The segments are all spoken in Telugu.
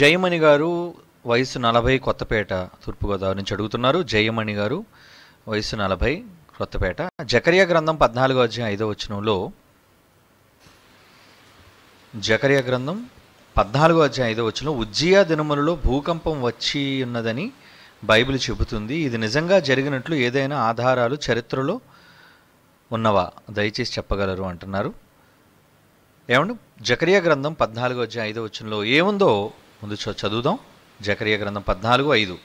జయమణి గారు వయసు నలభై కొత్తపేట తూర్పుగోదావరి నుంచి అడుగుతున్నారు. జయమణి గారు వయసు నలభై కొత్తపేట. జకరియా గ్రంథం పద్నాలుగో అధ్యాయం ఐదో వచనంలో జకరియా గ్రంథం పద్నాలుగో అధ్యాయం ఐదో వచనంలో ఉజ్జియా దినములలో భూకంపం వచ్చి ఉన్నదని బైబిల్ చెబుతుంది. ఇది నిజంగా జరిగినట్లు ఏదైనా ఆధారాలు చరిత్రలో ఉన్నవా? దయచేసి చెప్పగలరు అంటున్నారు. ఏమండి? జకరియా గ్రంథం పద్నాలుగో అధ్యాయం ఐదో వచనంలో ఏముందో ముందు చదువుదాం. జకరియా గ్రంథం పద్నాలుగు ఐదు.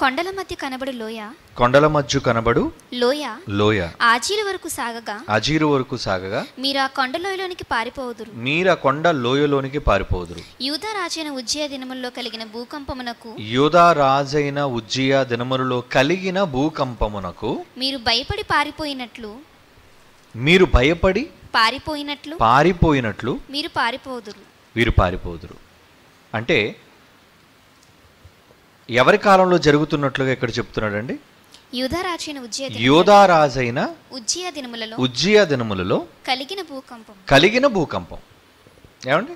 కొండల మధ్య కనబడు లోయ. కొండల మధ్య కనబడు లోయ. లోయ. ఆజీల వరకు సాగగా. అజీరు వరకు సాగగా. మీరు ఆ కొండ లోయలోనికి పారిపోవుదురు. మీర కొండ లోయలోనికి పారిపోదురు యూదా రాజైన ఉజ్జయ దినముల్లో కలిగిన భూకంపమునకు యోధా రాజైన ఉజ్జియా దినములలో కలిగిన భూకంపమునకు మీరు భయపడి పారిపోయినట్లు. మీరు భయపడి పారిపోయినట్లు. పారిపోయినట్లు మీరు పారిపోదురు వీరు పారిపోదురు అంటే ఎవరి కాలంలో జరుగుతున్నట్లుగా ఇక్కడ చెప్తున్నాడండి? యూదా రాజైన ఉజ్జయ దినములలో- యోధా రాజైన ఉజ్జయ దినములలో ఉజ్జియా దినములలో కలిగిన భూకంపం కలిగిన భూకంపం. ఏమండి?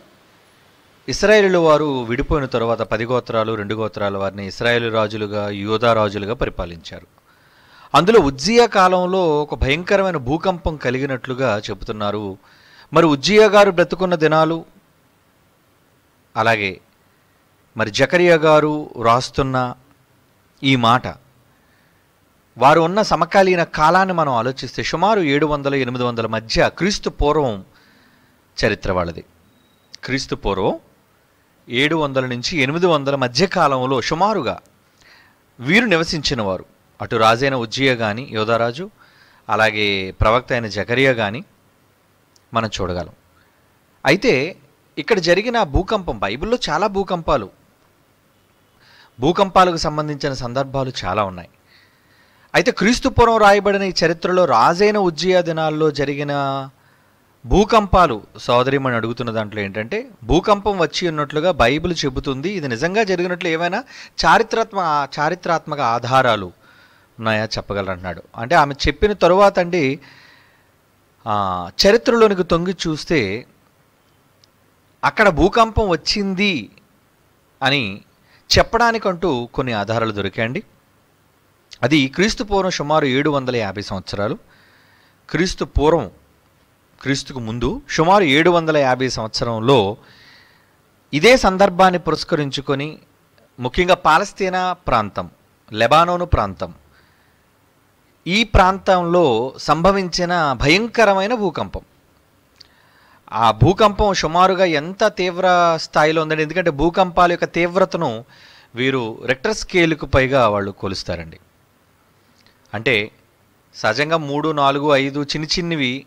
ఇస్రాయేలు వారు విడిపోయిన తర్వాత పది గోత్రాలు రెండు గోత్రాల వారిని ఇస్రాయేలు రాజులుగా యోధా రాజులుగా పరిపాలించారు. అందులో ఉజ్జియా కాలంలో ఒక భయంకరమైన భూకంపం కలిగినట్లుగా చెబుతున్నారు. మరి ఉజ్జియా గారు బ్రతుకున్న దినాలు అలాగే మరి జకరియా గారు రాస్తున్న ఈ మాట వారు ఉన్న సమకాలీన కాలాన్ని మనం ఆలోచిస్తే సుమారు ఏడు వందల ఎనిమిది వందల మధ్య క్రీస్తు పూర్వం చరిత్ర వాళ్ళది. క్రీస్తు పూర్వం ఏడు వందల నుంచి ఎనిమిది వందల మధ్య కాలంలో సుమారుగా వీరు నివసించిన వారు అటు రాజైన ఉజ్జయ కానీ యోధారాజు అలాగే ప్రవక్త అయిన జకరియా కానీ మనం చూడగలం. అయితే ఇక్కడ జరిగిన భూకంపం బైబిల్లో చాలా భూకంపాలు. భూకంపాలకు సంబంధించిన సందర్భాలు చాలా ఉన్నాయి. అయితే క్రీస్తుపురం రాయబడిన ఈ చరిత్రలో రాజైన ఉజ్జయ దినాల్లో జరిగిన భూకంపాలు సోదరిమని అడుగుతున్న దాంట్లో ఏంటంటే భూకంపం వచ్చి ఉన్నట్లుగా బైబిల్ చెబుతుంది. ఇది నిజంగా జరిగినట్లు ఏమైనా చారిత్రాత్మ చారిత్రాత్మక ఆధారాలు ఉన్నాయా చెప్పగలరంటున్నాడు. అంటే ఆమె చెప్పిన తరువాత అండి చరిత్రలోనికి తొంగి చూస్తే అక్కడ భూకంపం వచ్చింది అని చెప్పడానికంటూ కొన్ని ఆధారాలు దొరికాయండి. అది క్రీస్తు పూర్వం సుమారు ఏడు వందల యాభై సంవత్సరాలు. క్రీస్తు పూర్వం క్రీస్తుకు ముందు సుమారు ఏడు వందల యాభై సంవత్సరంలో ఇదే సందర్భాన్ని పురస్కరించుకొని ముఖ్యంగా పాలస్తీనా ప్రాంతం లెబానోను ప్రాంతం ఈ ప్రాంతంలో సంభవించిన భయంకరమైన భూకంపం. ఆ భూకంపం సుమారుగా ఎంత తీవ్ర స్థాయిలో ఉందండి? ఎందుకంటే భూకంపాల యొక్క తీవ్రతను వీరు రెక్టర్ స్కేల్కు పైగా వాళ్ళు కొలుస్తారండి. అంటే సహజంగా మూడు నాలుగు ఐదు చిన్ని చిన్నవి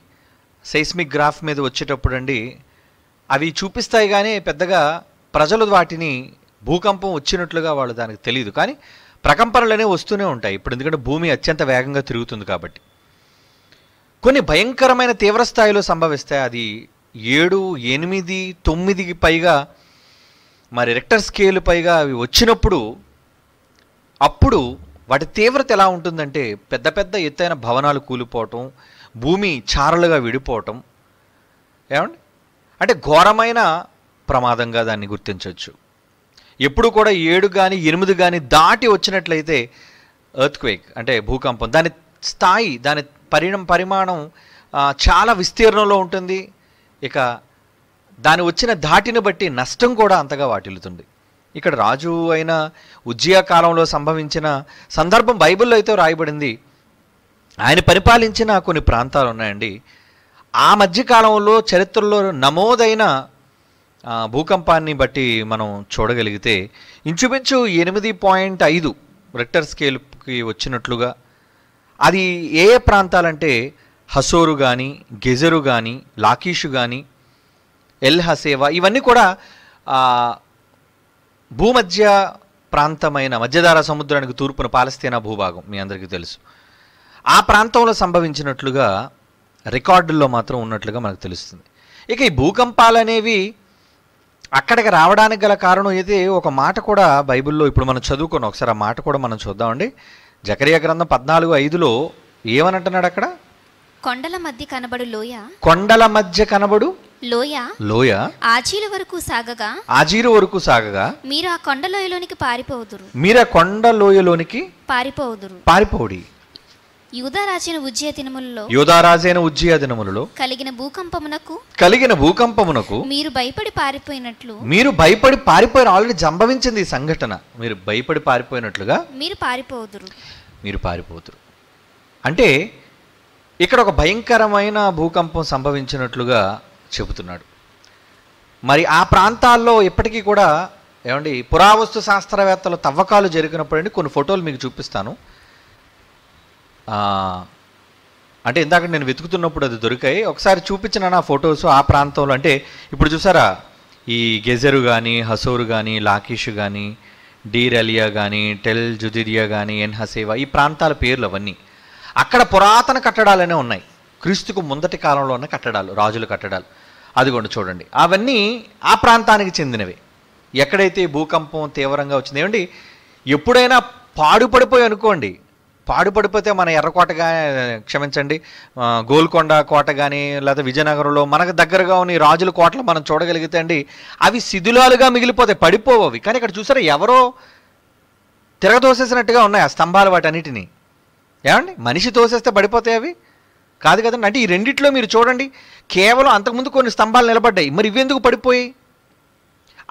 సైస్మిక్ గ్రాఫ్ మీద వచ్చేటప్పుడు అండి అవి చూపిస్తాయి కానీ పెద్దగా ప్రజలు వాటిని భూకంపం వచ్చినట్లుగా వాళ్ళు దానికి తెలియదు. కానీ ప్రకంపనలనే వస్తూనే ఉంటాయి. ఇప్పుడు ఎందుకంటే భూమి అత్యంత వేగంగా తిరుగుతుంది కాబట్టి. కొన్ని భయంకరమైన తీవ్రస్థాయిలో సంభవిస్తాయి అది ఏడు ఎనిమిది తొమ్మిదికి పైగా మరి రెక్టర్ స్కేల్ పైగా అవి వచ్చినప్పుడు అప్పుడు వాటి తీవ్రత ఎలా ఉంటుందంటే పెద్ద పెద్ద ఎత్తైన భవనాలు కూలిపోవటం భూమి చారలుగా విడిపోవటం. ఏమండి? అంటే ఘోరమైన ప్రమాదంగా దాన్ని గుర్తించవచ్చు. ఎప్పుడు కూడా ఏడు కానీ ఎనిమిది కానీ దాటి వచ్చినట్లయితే ఎర్త్క్వేక్ అంటే భూకంపం దాని స్థాయి దాని పరిణం పరిమాణం చాలా విస్తీర్ణంలో ఉంటుంది. ఇక దాని వచ్చిన ధాటిని బట్టి నష్టం కూడా అంతగా వాటిల్లుతుంది. ఇక్కడ రాజు అయిన ఉజ్జయ కాలంలో సంభవించిన సందర్భం బైబిల్లో అయితే రాయబడింది. ఆయన పరిపాలించిన కొన్ని ప్రాంతాలు ఉన్నాయండి. ఆ మధ్యకాలంలో చరిత్రలో నమోదైన భూకంపాన్ని బట్టి మనం చూడగలిగితే ఇంచుమించు ఎనిమిది పాయింట్ ఐదు రెక్టర్ స్కేల్కి వచ్చినట్లుగా అది ఏ ఏ ప్రాంతాలంటే హసోరు కానీ గెజరు కానీ లాకీషు కానీ ఎల్ హసేవా ఇవన్నీ కూడా భూమధ్య ప్రాంతమైన మధ్యధార సముద్రానికి తూర్పున పాలస్తీనా భూభాగం మీ అందరికీ తెలుసు. ఆ ప్రాంతంలో సంభవించినట్లుగా రికార్డుల్లో మాత్రం ఉన్నట్లుగా మనకు తెలుస్తుంది. ఇక ఈ భూకంపాలు అనేవి అక్కడికి రావడానికి గల కారణం అయితే ఒక మాట కూడా బైబిల్లో ఇప్పుడు మనం చదువుకున్నాం. ఒకసారి ఆ మాట కూడా మనం చూద్దామండి. జకరియా గ్రంథం పద్నాలుగు ఐదులో ఏమనంటున్నాడు అక్కడ? కొండల మధ్య కనబడు లోయ. కొండల మధ్య కనబడు లోయ. లోయ. ఆచీల వరకు సాగగా. ఆజీరు వరకు సాగగా. మీరు ఆ కొండ లోయలోనికి పారిపోదురు. మీర కొండ లోయలోనికి పారిపోదురు. పారిపోడి. యూదా రాచిన ఉజ్జయ దినములలో యోధారాజైన ఉజ్జయ దినములలో కలిగిన భూకంపమునకు కలిగిన భూకంపమునకు మీరు భయపడి పారిపోయినట్లు మీరు భయపడి పారిపోయిన ఆల్రెడీ సంభవించింది ఈ సంఘటన. మీరు భయపడి పారిపోయినట్లుగా మీరు పారిపోదురు. మీరు పారిపోతురు అంటే ఇక్కడ ఒక భయంకరమైన భూకంపం సంభవించినట్లుగా చెబుతున్నాడు. మరి ఆ ప్రాంతాల్లో ఇప్పటికీ కూడా ఏమండి పురావస్తు శాస్త్రవేత్తలు తవ్వకాలు జరిగినప్పుడు అండి కొన్ని ఫోటోలు మీకు చూపిస్తాను. అంటే ఇందాక నేను వెతుకుతున్నప్పుడు అది దొరికాయి. ఒకసారి చూపించిన నా ఫొటోస్ ఆ ప్రాంతంలో. అంటే ఇప్పుడు చూసారా ఈ గెజరు కానీ హసోరు కానీ లాకీష్ కానీ డీర్ అలియా కానీ టెల్ జుదిరియా కానీ ఎన్ హసేవా ఈ ప్రాంతాల పేర్లు అవన్నీ. అక్కడ పురాతన కట్టడాలనే ఉన్నాయి. క్రీస్తుకు ముందటి కాలంలో ఉన్న కట్టడాలు రాజుల కట్టడాలు. అదిగోండి చూడండి. అవన్నీ ఆ ప్రాంతానికి చెందినవి. ఎక్కడైతే భూకంపం తీవ్రంగా వచ్చింది ఏమండి? ఎప్పుడైనా పాడుపడిపోయి అనుకోండి. పాడుపడిపోతే మన ఎర్రకోట కానీ క్షమించండి గోల్కొండ కోట కానీ లేదా విజయనగరంలో మనకు దగ్గరగా ఉన్న ఈ రాజుల కోటలు మనం చూడగలిగితే అండి అవి శిథిలాలుగా మిగిలిపోతాయి పడిపోవు అవి. కానీ ఇక్కడ చూసారా ఎవరో తిరగదోసేసినట్టుగా ఉన్నాయి ఆ స్తంభాలు వాటన్నిటిని. ఏమండి? మనిషి తోసేస్తే పడిపోతాయి అవి? కాదు కదండి. అంటే ఈ రెండిట్లో మీరు చూడండి కేవలం అంతకుముందు కొన్ని స్తంభాలు నిలబడ్డాయి. మరి ఇవెందుకు పడిపోయి?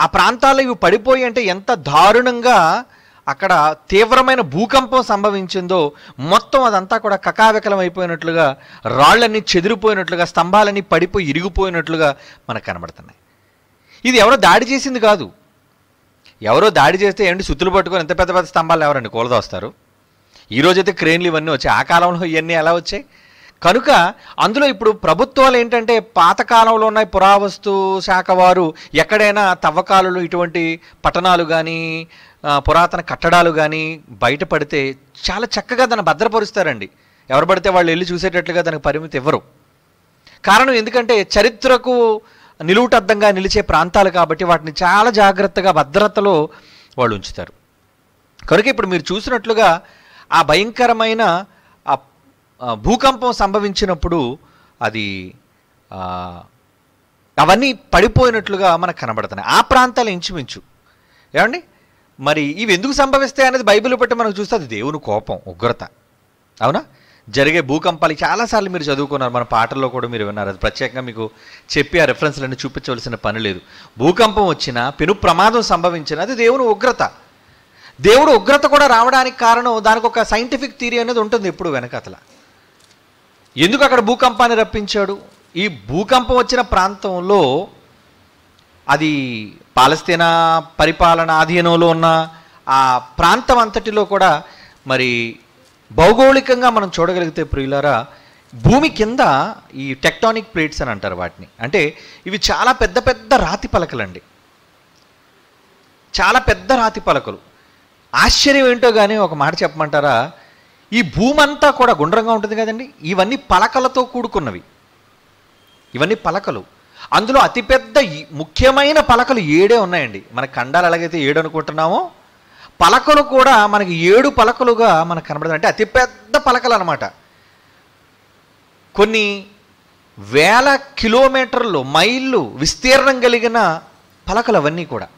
ఆ ప్రాంతాల్లో ఇవి పడిపోయి అంటే ఎంత దారుణంగా అక్కడ తీవ్రమైన భూకంపం సంభవించిందో మొత్తం అదంతా కూడా కకావికలం అయిపోయినట్లుగా రాళ్ళన్నీ చెదిరిపోయినట్లుగా స్తంభాలన్నీ పడిపోయి ఇరిగిపోయినట్లుగా మనకు కనబడుతున్నాయి. ఇది ఎవరో దాడి చేసింది కాదు. ఎవరో దాడి చేస్తే ఏంటి? సుత్తులు పట్టుకొని ఎంత పెద్ద పెద్ద స్తంభాలు ఎవరండి కూలదోస్తారు? ఈరోజైతే క్రేన్లు ఇవన్నీ వచ్చాయి. ఆ కాలంలో ఇవన్నీ ఎలా వచ్చాయి? కనుక అందులో ఇప్పుడు ప్రభుత్వాలు ఏంటంటే పాతకాలంలో ఉన్న పురావస్తు శాఖ వారు ఎక్కడైనా తవ్వకాలలో ఇటువంటి పట్టణాలు కానీ పురాతన కట్టడాలు కానీ బయటపడితే చాలా చక్కగా దాన్ని భద్రపరుస్తారండి. ఎవరు పడితే వాళ్ళు వెళ్ళి చూసేటట్లుగా దానికి పరిమితి ఇవ్వరు. కారణం ఎందుకంటే చరిత్రకు నిలువుటద్దంగా నిలిచే ప్రాంతాలు కాబట్టి వాటిని చాలా జాగ్రత్తగా భద్రతలో వాళ్ళు ఉంచుతారు. కనుక ఇప్పుడు మీరు చూసినట్లుగా ఆ భయంకరమైన ఆ భూకంపం సంభవించినప్పుడు అది అవన్నీ పడిపోయినట్లుగా మనకు కనబడుతున్నాయి. ఆ ప్రాంతాలు ఇంచుమించు. ఏమండి? మరి ఇవి ఎందుకు సంభవిస్తాయి అనేది బైబిల్ బట్టి మనకు చూస్తే అది దేవుని కోపం ఉగ్రత. అవునా? జరిగే భూకంపాలు చాలాసార్లు మీరు చదువుకున్నారు మన పాటల్లో కూడా మీరు విన్నారు. అది ప్రత్యేకంగా మీకు చెప్పి ఆ రెఫరెన్స్లన్నీ చూపించవలసిన పని లేదు. భూకంపం వచ్చినా పెను ప్రమాదం సంభవించినా అది దేవుని ఉగ్రత. దేవుడు ఉగ్రత కూడా రావడానికి కారణం దానికి ఒక సైంటిఫిక్ థియరీ అనేది ఉంటుంది ఎప్పుడు వెనకతల. ఎందుకు అక్కడ భూకంపాన్ని రప్పించాడు? ఈ భూకంపం వచ్చిన ప్రాంతంలో అది పాలస్తీనా పరిపాలన ఆధీనంలో ఉన్న ఆ ప్రాంతం అంతటిలో కూడా మరి భౌగోళికంగా మనం చూడగలిగితే ప్రియులారా భూమి కింద ఈ టెక్టానిక్ ప్లేట్స్ అని అంటారు వాటిని. అంటే ఇవి చాలా పెద్ద పెద్ద రాతి పలకలండి. చాలా పెద్ద రాతి పలకలు. ఆశ్చర్యం ఏంటో కానీ ఒక మాట చెప్పమంటారా? ఈ భూమంతా కూడా గుండ్రంగా ఉంటుంది కదండి. ఇవన్నీ పలకలతో కూడుకున్నవి. ఇవన్నీ పలకలు. అందులో అతిపెద్ద ముఖ్యమైన పలకలు ఏడే ఉన్నాయండి. మన ఖండాలు ఎలాగైతే ఏడు అనుకుంటున్నామో పలకలు కూడా మనకి ఏడు పలకలుగా మనకు కనబడుతుంది అంటే అతిపెద్ద పలకలు అనమాట కొన్ని వేల కిలోమీటర్లు మైళ్ళు విస్తీర్ణం కలిగిన పలకలు అవన్నీ కూడా.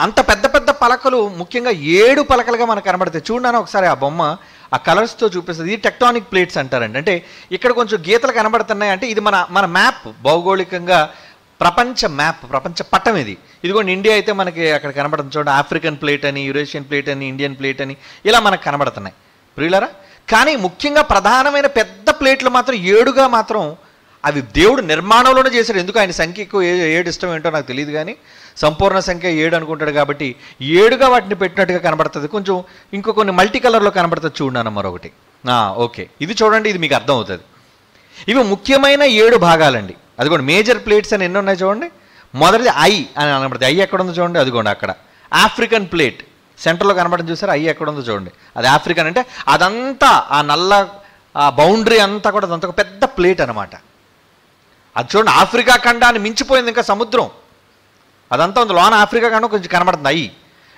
అంత పెద్ద పెద్ద పలకలు ముఖ్యంగా ఏడు పలకలుగా మనకు కనబడతాయి. చూడడానికి ఒకసారి ఆ బొమ్మ ఆ కలర్స్తో చూపిస్తుంది. ఇది టెక్టానిక్ ప్లేట్స్ అంటారండి. అంటే ఇక్కడ కొంచెం గీతలు కనబడుతున్నాయి అంటే ఇది మన మన మ్యాప్ భౌగోళికంగా ప్రపంచ మ్యాప్ ప్రపంచ పట్టం ఇది. ఇదిగోండి ఇండియా అయితే మనకి అక్కడ కనబడుతుంది చూడండి. ఆఫ్రికన్ ప్లేట్ అని యూరేషియన్ ప్లేట్ అని ఇండియన్ ప్లేట్ అని ఇలా మనకు కనబడుతున్నాయి. ప్రియులరా? కానీ ముఖ్యంగా ప్రధానమైన పెద్ద ప్లేట్లు మాత్రం ఏడుగా మాత్రం అవి దేవుడు నిర్మాణంలోనే చేశాడు. ఎందుకు ఆయన సంఖ్య ఎక్కువ ఏ- ఏడు ఇష్టం ఏంటో నాకు తెలియదు కానీ సంపూర్ణ సంఖ్య ఏడు అనుకుంటాడు కాబట్టి ఏడుగా వాటిని పెట్టినట్టుగా కనబడుతుంది. కొంచెం ఇంకో కొన్ని మల్టీ కలర్లో కనబడుతుంది చూడన్నాను మరొకటి. ఓకే. ఇది చూడండి ఇది మీకు అర్థం అవుతుంది ఇవి ముఖ్యమైన ఏడు భాగాలండి. అదిగోండి మేజర్ ప్లేట్స్ అని ఎన్ని ఉన్నాయి చూడండి? మొదటిది ఐ అని కనబడుతుంది ఐ ఎక్కడ ఉందో చూడండి అదిగోండి అక్కడ. African plate. సెంటర్లో కనబడడం చూసారు? ఐ ఎక్కడ ఉందో చూడండి. అది ఆఫ్రికన్ అంటే అదంతా ఆ నల్ల ఆ బౌండరీ అంతా కూడా అదంతా ఒక పెద్ద ప్లేట్ అనమాట అది చూడండి ఆఫ్రికా ఖండాన్ని మించిపోయింది ఇంకా సముద్రం. అదంతా ఉంది. లోన ఆఫ్రికా ఖండం కొంచెం కనబడుతుంది. అయ్యి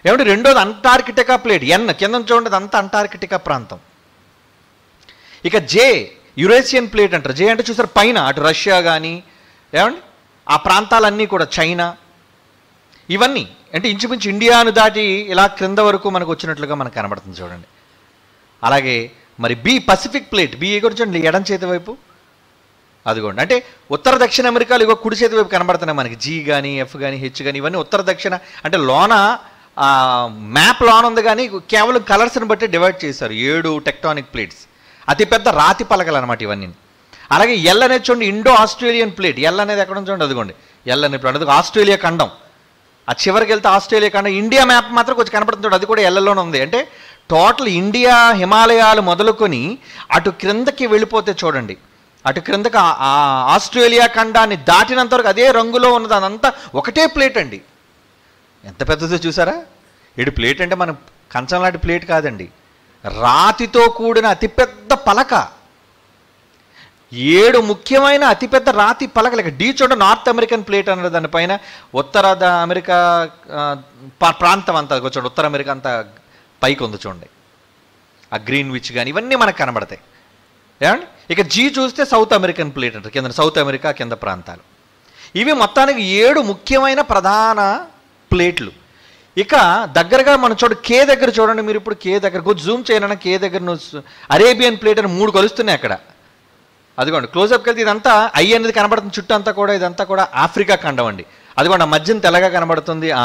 ఏమంటే రెండోది అంటార్కిటికా ప్లేట్. ఎన్ కింద చూడండి అదంతా అంటార్కిటికా ప్రాంతం. ఇక జే యురేషియన్ ప్లేట్ అంటారు. జే అంటే చూసారు పైన. అటు రష్యా కానీ ఏమండి ఆ ప్రాంతాలన్నీ కూడా చైనా. ఇవన్నీ. అంటే ఇంచుమించు ఇండియాను దాటి ఇలా క్రింద వరకు మనకు వచ్చినట్లుగా మనకు కనబడుతుంది చూడండి. అలాగే మరి బి పసిఫిక్ ప్లేట్. బి కూడా చూడండి ఎడం చేతి వైపు. అదిగోండి. అంటే ఉత్తర దక్షిణ అమెరికాలో ఇగో కుడి చేతి వైపు కనబడుతున్నాయి మనకి. జీ కానీ ఎఫ్ కానీ హెచ్ కానీ ఇవన్నీ ఉత్తర దక్షిణ. అంటే లోన మ్యాప్ లోన ఉంది కానీ కేవలం కలర్స్ని బట్టి డివైడ్ చేశారు. ఏడు టెక్టానిక్ ప్లేట్స్ అతిపెద్ద రాతి పలకలు అనమాట ఇవన్నీ. అలాగే ఎల్ అనేది చూడండి ఇండో ఆస్ట్రేలియన్ ప్లేట్ ఎల్ అనేది ఎక్కడ చూడండి అదిగోండి. ఎల్ అనే ప్లేట్ అది ఆస్ట్రేలియా ఖండం. ఆ చివరికి వెళ్తే ఆస్ట్రేలియా ఖండం. ఇండియా మ్యాప్ మాత్రం కొంచెం కనపడుతుంది అది కూడా ఎల్లలోనే ఉంది. అంటే టోటల్ ఇండియా హిమాలయాలు మొదలుకొని అటు క్రిందకి వెళ్ళిపోతే చూడండి. అటు క్రిందకు ఆ- ఆస్ట్రేలియా ఖండాన్ని దాటినంత వరకు అదే రంగులో ఉన్నది. అదంతా ఒకటే ప్లేట్ అండి. ఎంత పెద్దదో చూసారా? ఇటు ప్లేట్ అంటే మన కంచం లాంటి ప్లేట్ కాదండి. రాతితో కూడిన అతిపెద్ద పలక. ఏడు ముఖ్యమైన అతిపెద్ద రాతి పలకలు. ఇక డీ చూడ నార్త్ అమెరికన్ ప్లేట్ అన్నది దానిపైన. ఉత్తర అమెరికా ప్రాంతం అంతా చూడండి. ఉత్తర అమెరికా అంతా పైకి ఉంది చూడండి. ఆ గ్రీన్ విచ్ కానీ ఇవన్నీ మనకు కనబడతాయి. ఏమండి? ఇక జీ చూస్తే సౌత్ అమెరికన్ ప్లేట్ అంటారు కింద సౌత్ అమెరికా కింద ప్రాంతాలు. ఇవి మొత్తానికి ఏడు ముఖ్యమైన ప్రధాన ప్లేట్లు. ఇక దగ్గరగా మనం చూడు కే దగ్గర చూడండి మీరు ఇప్పుడు కే దగ్గర. కొద్ది జూమ్ చేయాలన్నా కే దగ్గర నువ్వు అరేబియన్ ప్లేట్ అని మూడు కలుస్తున్నాయి అక్కడ. అదిగోండి క్లోజప్కి వెళ్తే ఇదంతా ఐ అనేది కనబడుతుంది చుట్టూ అంతా కూడా ఇదంతా కూడా ఆఫ్రికా ఖండం అండి. అదిగోండి ఆ మధ్యన తెల్లగా కనబడుతుంది ఆ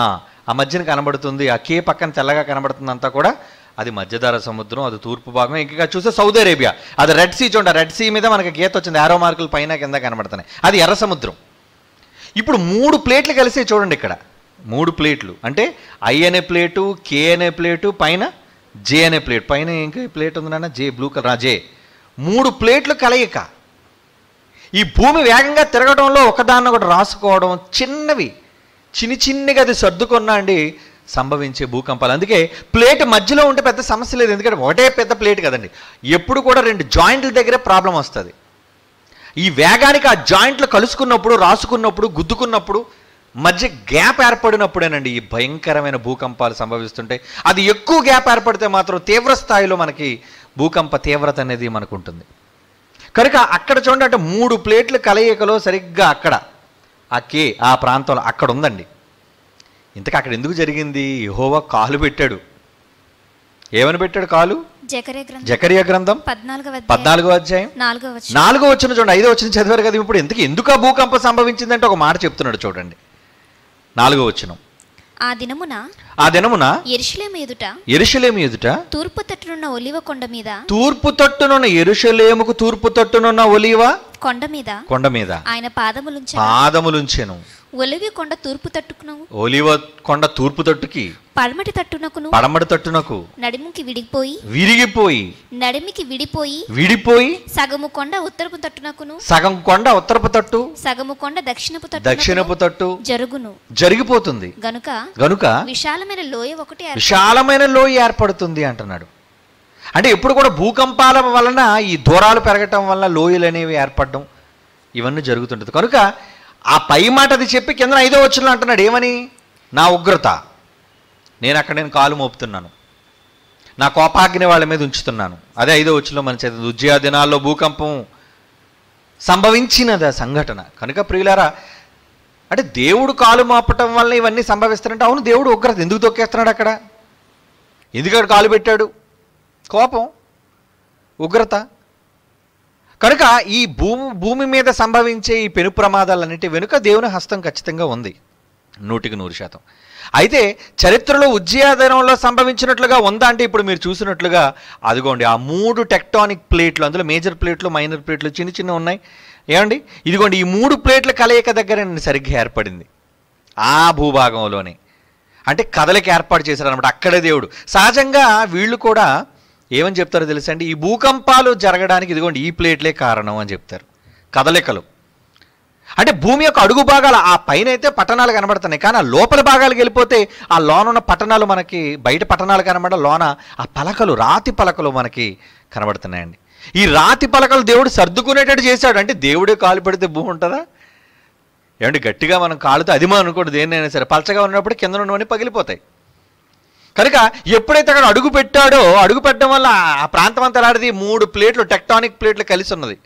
ఆ మధ్యన కనబడుతుంది ఆ కే పక్కన తెల్లగా కనబడుతుంది అంతా కూడా అది మధ్యధర సముద్రం అది తూర్పు భాగం. ఇంకా చూస్తే సౌదీ అరేబియా. అది రెడ్ సీ చూడండి రెడ్ సీ మీద మనకి గీత వచ్చింది. ఆరో మార్కులు పైన కింద కనబడుతున్నాయి. అది ఎర్ర సముద్రం. ఇప్పుడు మూడు ప్లేట్లు కలిసి చూడండి ఇక్కడ. మూడు ప్లేట్లు. అంటే ఐ అనే ప్లేటు కే అనే ప్లేటు పైన జే అనే ప్లేట్. పైన ఇంకా ప్లేట్ ఉంది నాన్న. జే బ్లూ కలర్. జే. మూడు ప్లేట్లు కలయిక. ఈ భూమి వేగంగా తిరగడంలో ఒకదాన్ని ఒకటి రాసుకోవడం చిన్నవి. చిన్ని చిన్నగా అది సర్దుకున్నా అండి సంభవించే భూకంపాలు. అందుకే ప్లేట్ మధ్యలో ఉంటే పెద్ద సమస్య లేదు. ఎందుకంటే ఒకటే పెద్ద ప్లేట్ కదండి. ఎప్పుడు కూడా రెండు జాయింట్ల దగ్గరే ప్రాబ్లం వస్తుంది. ఈ వేగానికి ఆ జాయింట్లు కలుసుకున్నప్పుడు రాసుకున్నప్పుడు గుద్దుకున్నప్పుడు మధ్య గ్యాప్ ఏర్పడినప్పుడేనండి ఈ భయంకరమైన భూకంపాలు సంభవిస్తుంటాయి. అది ఎక్కువ గ్యాప్ ఏర్పడితే మాత్రం తీవ్ర స్థాయిలో మనకి భూకంప తీవ్రత అనేది మనకు ఉంటుంది కనుక అక్కడ చూడండి అంటే మూడు ప్లేట్ల కలయికలో సరిగ్గా అక్కడ ఆ కే ఆ ప్రాంతంలో అక్కడ ఉందండి. ఇంతకు అక్కడ ఎందుకు జరిగింది? యెహోవా కాలు పెట్టాడు. ఏమని పెట్టాడు కాలు? జకరియా గ్రంథం. పద్నాలుగో అధ్యాయం. నాలుగో వచ్చిన చూడండి ఐదో వచ్చిన చదివారు కదా ఇప్పుడు. ఎందుకు ఎందుకు ఆ భూకంపం సంభవించిందంటే ఒక మాట చెప్తున్నాడు చూడండి. నాలుగో వచ్చిన ఆ దినమున ఆ దినమున ఎరుషలేము ఎదుట ఎరుషలేము ఎదుట తూర్పు తట్టునున్న ఒలివ కొండ మీద తూర్పు తట్టునున్న ఎరుషలేముకు తూర్పు తట్టునున్న ఒలివ? కొండ మీద కొండ మీద. ఆయన పాదములుంచ పాదములుంచెను. ఒలివి కొండ తూర్పు తట్టుకును. ఒలివ కొండ తూర్పు తట్టుకి. పడమటి తట్టునకును. పడమటి తట్టునకు. నడుముకి విడిపోయి విరిగిపోయి. నడిమికి విడిపోయి. విడిపోయి. సగము కొండ ఉత్తరపు తట్టునకును. సగం కొండ ఉత్తరపు తట్టు. సగము కొండ దక్షిణపు దక్షిణపు తట్టు. తట్టు జరుగును. జరిగిపోతుంది. గనుక గనుక విశాలమైన లోయ ఒకటి విశాలమైన లోయ ఏర్పడుతుంది అంటున్నాడు. అంటే ఎప్పుడు కూడా భూకంపాల వలన ఈ దూరాలు పెరగటం వలన లోయలు అనేవి ఏర్పడడం ఇవన్నీ జరుగుతుంటుంది. కనుక ఆ పై మాట అది చెప్పి కింద ఐదో వచ్చిన అంటున్నాడు ఏమని? నా ఉగ్రత. నేను అక్కడ నేను కాలు మోపుతున్నాను. నా కోపాగ్ని వాళ్ళ మీద ఉంచుతున్నాను. అదే ఐదో వచ్చిలో మన చేత ఉద్యా దినాల్లో భూకంపం సంభవించినది ఆ సంఘటన? కనుక ప్రియులారా అంటే దేవుడు కాలు మోపటం వల్ల ఇవన్నీ సంభవిస్తారంటే అవును దేవుడు ఉగ్రత. ఎందుకు తొక్కేస్తున్నాడు అక్కడ? ఎందుకు అక్కడ కాలు పెట్టాడు? కోపం ఉగ్రత. కనుక ఈ భూమి భూమి మీద సంభవించే ఈ పెను ప్రమాదాలన్నిటి వెనుక దేవుని హస్తం ఖచ్చితంగా ఉంది. నూటికి నూరు శాతం. అయితే చరిత్రలో ఉజ్జయాదనంలో సంభవించినట్లుగా ఉందా అంటే ఇప్పుడు మీరు చూసినట్లుగా అదిగోండి ఆ మూడు టెక్టానిక్ ప్లేట్లు అందులో మేజర్ ప్లేట్లు మైనర్ ప్లేట్లు చిన్న చిన్న ఉన్నాయి. ఏమండి? ఇదిగోండి ఈ మూడు ప్లేట్ల కలయిక దగ్గర సరిగ్గా ఏర్పడింది. ఆ భూభాగంలోనే. అంటే కథలకి ఏర్పాటు చేశారు అనమాట అక్కడే దేవుడు. సహజంగా వీళ్ళు కూడా ఏమని చెప్తారో తెలుసండి? ఈ భూకంపాలు జరగడానికి ఇదిగోండి ఈ ప్లేట్లే కారణం అని చెప్తారు. కదలికలు. అంటే భూమి యొక్క అడుగు భాగాలు ఆ పైన అయితే పట్టణాలు కనబడుతున్నాయి. కానీ ఆ లోపల భాగాలకు వెళ్ళిపోతే ఆ లోన ఉన్న పట్టణాలు మనకి బయట పట్టణాలు కనబడ లోన ఆ పలకలు రాతి పలకలు మనకి కనబడుతున్నాయండి. ఈ రాతి పలకలు దేవుడు సర్దుకునేటట్టు చేశాడు. అంటే దేవుడే కాలు పెడితే భూమి ఉంటుందా? ఏమంటే గట్టిగా మనం కాలుతో అది మనం అనుకోండి దేన్నైనా సరే. పలచగా ఉన్నప్పుడు కింద ఉన్నవన్నీ పగిలిపోతాయి. కనుక ఎప్పుడైతే అక్కడ అడుగు పెట్టాడో అడుగు పెట్టడం వల్ల ఆ ప్రాంతం అంతా ఎలాంటిది మూడు ప్లేట్లు టెక్టానిక్ ప్లేట్లు కలిసి ఉన్నది.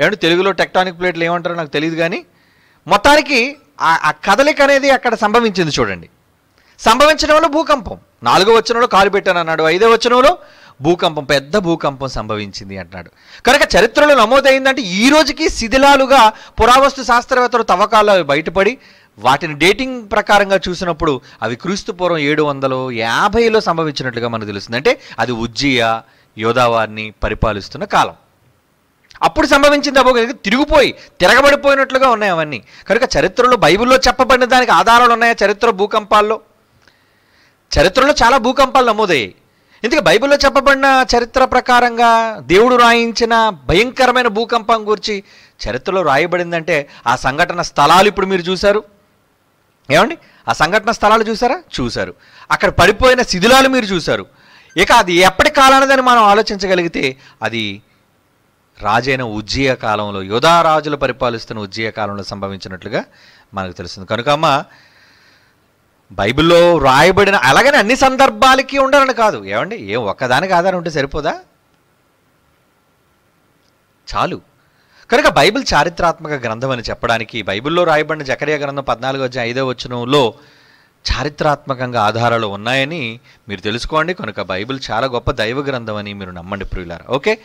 ఏమంటే తెలుగులో టెక్టానిక్ ప్లేట్లు ఏమంటారో నాకు తెలియదు కానీ మొత్తానికి ఆ- ఆ కదలిక అనేది అక్కడ సంభవించింది చూడండి. సంభవించడంలో భూకంపం. నాలుగో వచనంలో కాలు పెట్టాను అన్నాడు. ఐదో వచనంలో భూకంపం పెద్ద భూకంపం సంభవించింది అంటున్నాడు. కనుక చరిత్రలో నమోదైందంటే ఈ రోజుకి శిథిలాలుగా పురావస్తు శాస్త్రవేత్తలు తవ్వకాలు అవి బయటపడి వాటిని డేటింగ్ ప్రకారంగా చూసినప్పుడు అవి క్రీస్తుపూర్వం ఏడు వందలు యాభైలో సంభవించినట్లుగా మనకు తెలుస్తుంది. అంటే అది ఉజ్జియా యోధావారిని పరిపాలిస్తున్న కాలం. అప్పుడు సంభవించింది అబ్బో తిరిగిపోయి తిరగబడిపోయినట్లుగా ఉన్నాయి అవన్నీ. కనుక చరిత్రలో బైబిల్లో చెప్పబడిన దానికి ఆధారాలు ఉన్నాయా చరిత్ర భూకంపాల్లో? చరిత్రలో చాలా భూకంపాలు నమోదయ్యాయి. ఇందుకే బైబిల్లో చెప్పబడిన చరిత్ర ప్రకారంగా దేవుడు రాయించిన భయంకరమైన భూకంపం గురించి చరిత్రలో రాయబడిందంటే ఆ సంఘటన స్థలాలు ఇప్పుడు మీరు చూశారు. ఏమండి? ఆ సంఘటన స్థలాలు చూసారా? చూశారు. అక్కడ పడిపోయిన శిథిలాలు మీరు చూశారు. ఇక అది ఎప్పటి కాలానిదని మనం ఆలోచించగలిగితే అది రాజైన ఉజ్జీయ కాలంలో యోధా రాజులు పరిపాలిస్తున్న ఉజ్జీయ కాలంలో సంభవించినట్లుగా మనకు తెలుస్తుంది. కనుక అమ్మ బైబిల్లో రాయబడిన అలాగని అన్ని సందర్భాలకి ఉండాలని కాదు. ఏమండి? ఏం ఒక్కదానికి ఆధారం ఉంటే సరిపోదా? చాలు. కనుక బైబిల్ చారిత్రాత్మక గ్రంథం అని చెప్పడానికి బైబిల్లో రాయబడిన జకరియా గ్రంథం పద్నాలుగు వచ్చి ఐదో వచనంలో చారిత్రాత్మకంగా ఆధారాలు ఉన్నాయని మీరు తెలుసుకోండి. కనుక బైబిల్ చాలా గొప్ప దైవ గ్రంథం అని మీరు నమ్మండి ప్రియులారా. ఓకే?